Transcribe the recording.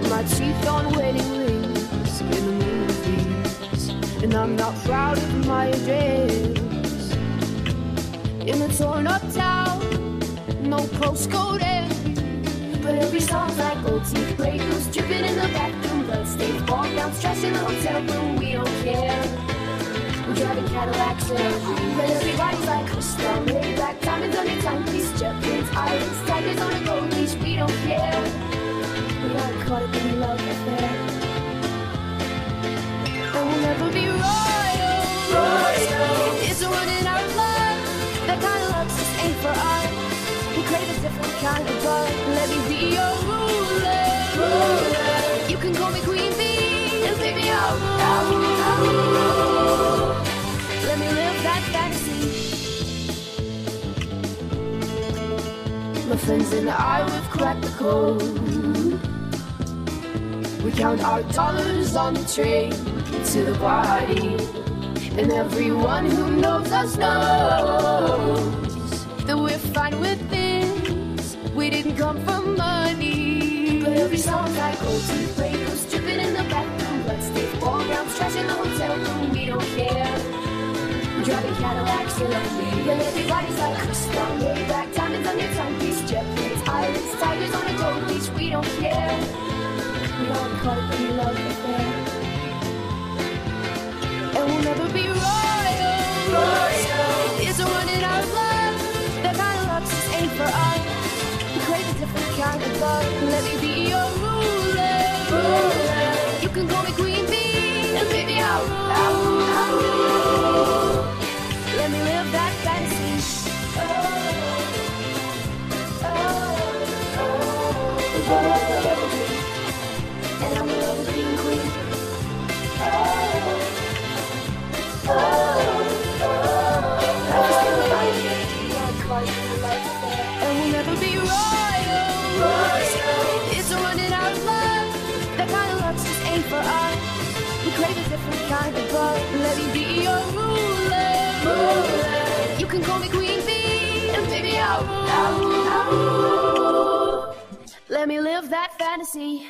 cut my teeth on wedding rings in the movies, and I'm not proud of my days. In a torn up town, no postcode envy, but every song's like old teeth, gray dripping in the bathroom, bloodstains, ball gowns, trash in the hotel room. We don't care. We're driving Cadillacs and but everybody's like crystal, laid back, diamonds on your timepiece, jet planes, islands, tigers on a gold leash. We don't care. Caught up in love. And we'll never be. It's running out of love. That kind of love just ain't for us. We crave a different kind of love. Let me be your ruler. You can call me Queen Bee and leave me out. Let me live that fantasy. My friends and I, we've cracked the code. We count our dollars on the train to the party. And everyone who knows us knows that we're fine with this. We didn't come from money. But every song's like old teeth breakers, dripping in the bathroom, bloodstains, ball gowns, trash in the hotel room. We don't care. Driving Cadillacs in a fleet. And everybody's like crystal, Maybach, diamonds on your timepiece, jet planes, islands, tigers on a gold leash. We don't care. In. And we'll never be royal. Running out of love. That kind of love just ain't for us. We crave a different kind of love. Let me be your ruler. You can call me Queen Bee. And I'll. Let me live that fantasy. Oh, oh, oh. A different kind of love. Let me be your ruler. You can call me Queen Bee, and baby I'll rule. I'll. I'll rule. Let me live that fantasy.